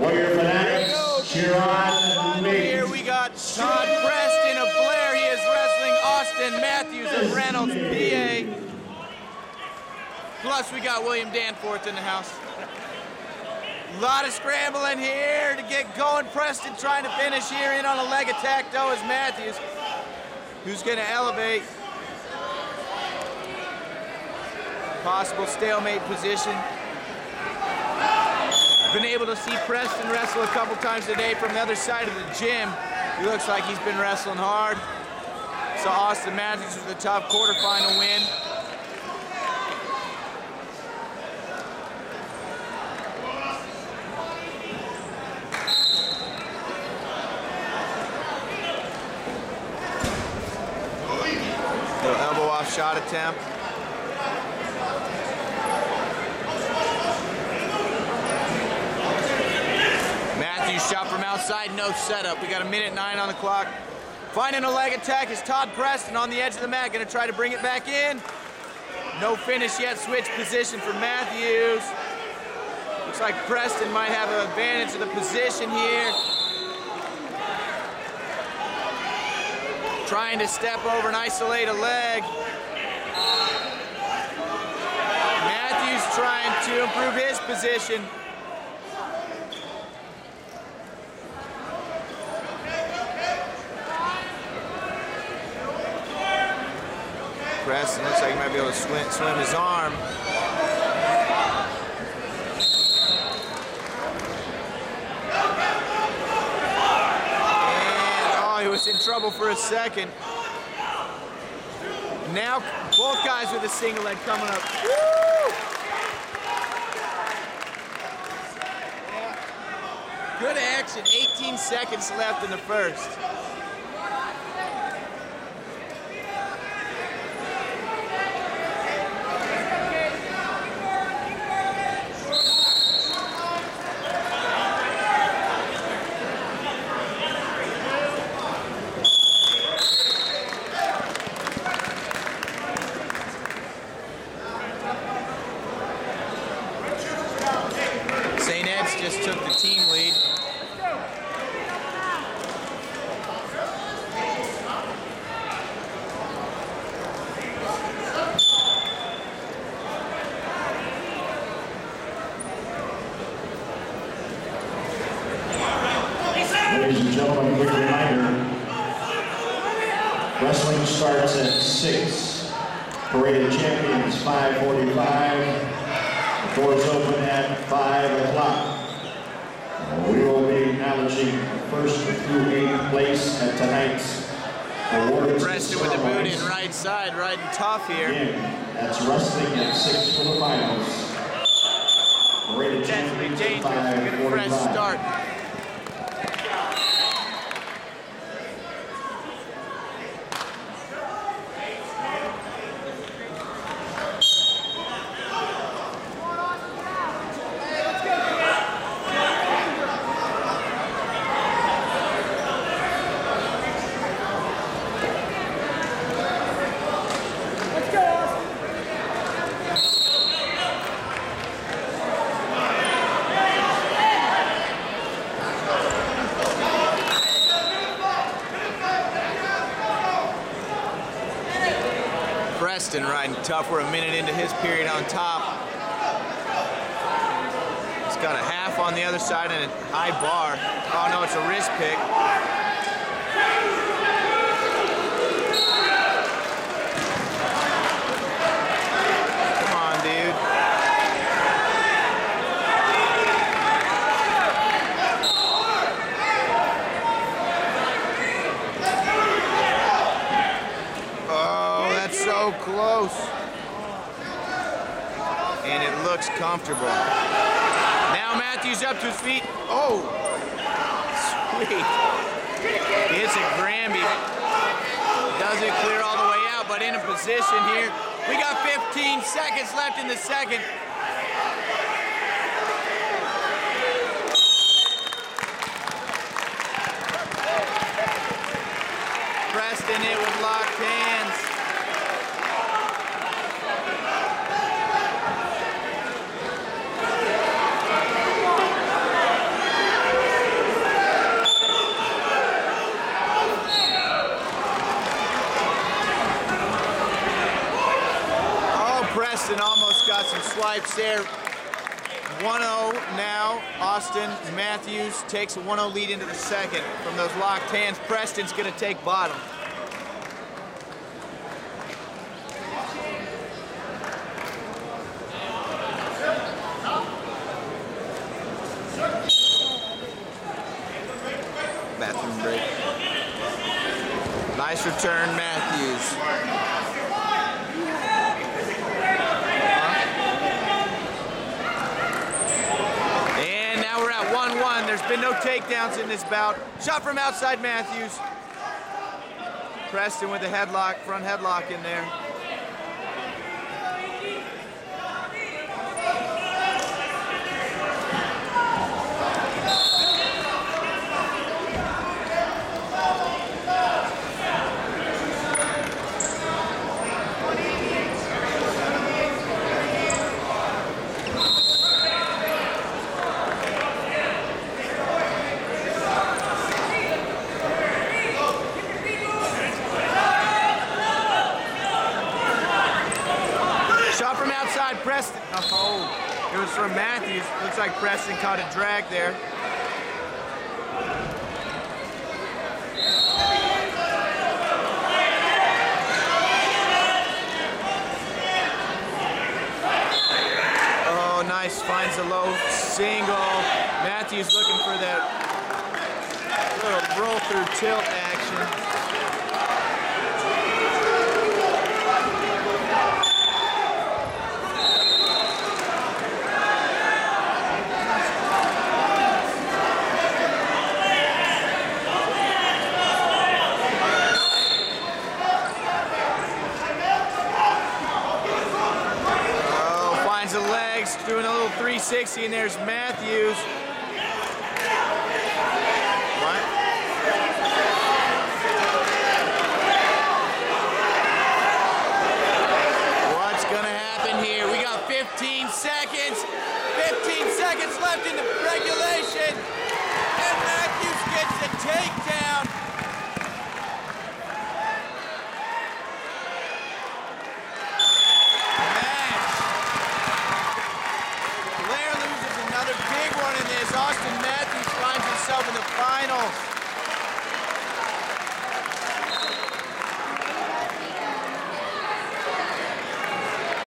Warrior Fanatics, cheer on me. Here we got Todd Preston of Blair. He is wrestling Austin Matthews of Reynolds, PA. Plus, we got William Danforth in the house. A lot of scrambling here to get going. Preston trying to finish here in on a leg attack, though, is Matthews, who's going to elevate. Possible stalemate position. Been able to see Preston wrestle a couple times today from the other side of the gym. He looks like he's been wrestling hard. Saw Austin Matthews with a tough quarterfinal win. Little elbow off shot attempt. Matthews shot from outside, no setup. We got a minute nine on the clock. Finding a leg attack is Todd Preston on the edge of the mat, gonna try to bring it back in. No finish yet, switch position for Matthews. Looks like Preston might have an advantage of the position here. Trying to step over and isolate a leg. Matthews trying to improve his position. Preston looks like he might be able to swim, swim his arm. And, oh, he was in trouble for a second. Now, both guys with a single leg coming up. Woo! Good action, 18 seconds left in the first. Just took the team lead. Ladies and gentlemen, quick reminder. Wrestling starts at 6. Parade of Champions, 545. The doors open at 5 o'clock. We will be acknowledging first through eighth place at tonight's awards Preston with the boot in right side, riding tough here. Again, that's wrestling at 6 for the finals. Potentially Champions dangerous. We're gonna fresh start. Preston riding tough. We're a minute into his period on top. He's got a half on the other side and a high bar. Oh no, it's a wrist pick. Come on, dude. Oh, that's so close. And it looks comfortable. Now Matthews up to his feet. Oh, sweet. It's a Granby. Doesn't clear all the way out, but in a position here. We got 15 seconds left in the second. Preston it with locked hands. Breaks there. 1-0 now. Austin Matthews takes a 1-0 lead into the second from those locked hands. Preston's gonna take bottom. Bathroom break. Nice return, Matthews. And now we're at 1-1. There's been no takedowns in this bout. Shot from outside Matthews. Preston with the headlock, front headlock in there. Shot from outside Preston. Uh, oh, it was from Matthews. Looks like Preston caught a drag there. Oh, nice. Finds a low single. Matthews looking for that little roll through tilt action. Oh, finds the legs, doing a little 360, and there's Matthews. What? What's gonna happen here? We got 15 seconds. 15 seconds left in the regulation. And Matthews gets a takedown.